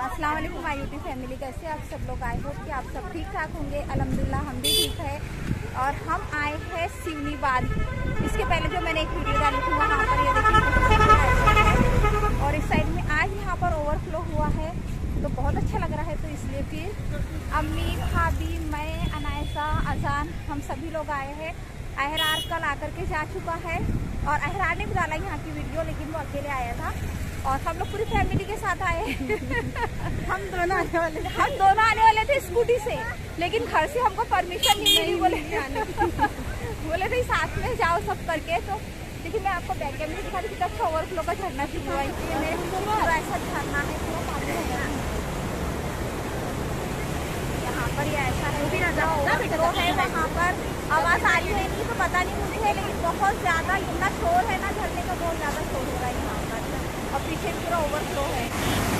असलम माई UT family कैसे आप सब लोग? आए हो कि आप सब ठीक ठाक होंगे। अलहमदिल्ला हम भी ठीक है। और हम आए हैं सिवनी बाँध इसके पहले जो मैंने एक वीडियो डाली थी, वहाँ पर ये और इस साइड में आज यहाँ पर ओवरफ्लो हुआ है तो बहुत अच्छा लग रहा है तो इसलिए फिर अम्मी, भाभी, मैं, अनायसा, अजान, हम सभी लोग आए हैं। अहरार कल आकर के जा चुका है। और अहरान ने भी डाला यहाँ की वीडियो लेकिन वो अकेले आया था। और हम लोग पूरी फैमिली के साथ आए। हम दोनों आने वाले हम दोनों आने वाले थे स्कूटी से। लेकिन घर से हमको परमिशन नहीं मिली बोले। बोले भाई साथ में जाओ सब करके। तो लेकिन मैं आपको बैक कैमरे दिखा रही थी ओवर फ्लो का झरना शुरू हुआ तो ऐसा झरना है यहाँ पर ही ऐसा है वहाँ पर आवाज़ आई नहीं तो पता नहीं है लेकिन बहुत ज़्यादा, इतना शोर है ना झरने का बहुत ज़्यादा शोर हो रहा है यहाँ पर। और पीछे पूरा ओवरफ्लो है।